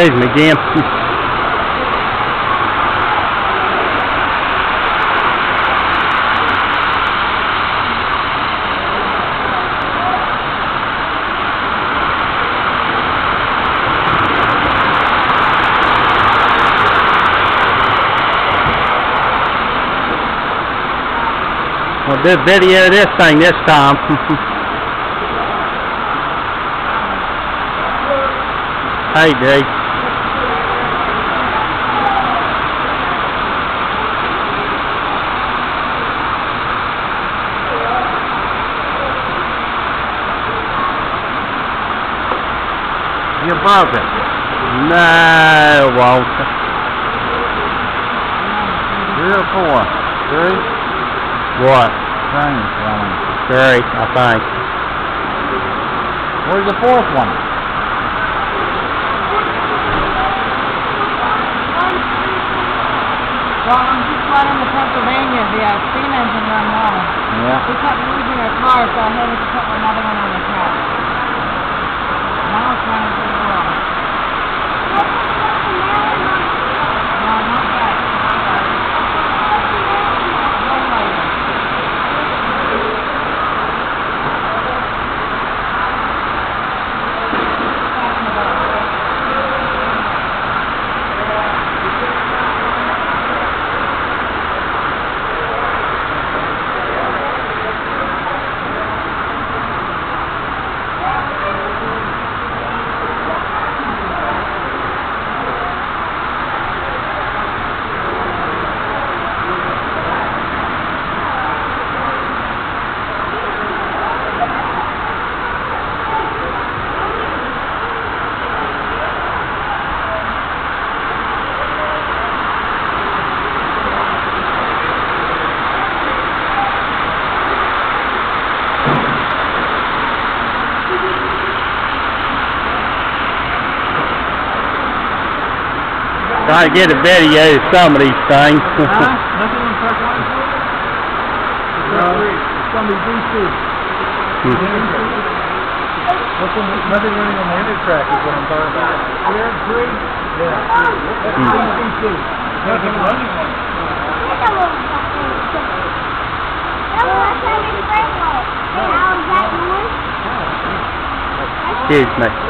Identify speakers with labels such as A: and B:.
A: Excuse me, Jim. We'll do video this thing this time. hey, Dave. You broke it. No, it won't.
B: Three or four? Three?
A: What?
B: Train's running.
A: Three, I think.
B: Where's the fourth one?
C: Well, I'm just running to Pennsylvania, the uh, steam engine run low.
B: Yeah.
C: We kept losing our car, so I had to put another one on the track. Now it's running pretty well. No, not that. Not that. One later. Talking about
A: Try to get a video of some of these things.
B: Nothing on track one? No. It's gonna be DC. What's on, the- nothing running on the inner track is what I'm talking about. Here, three? Yeah. That's
A: Hmm.
B: DCC. Nothing running on it.
A: Excuse me.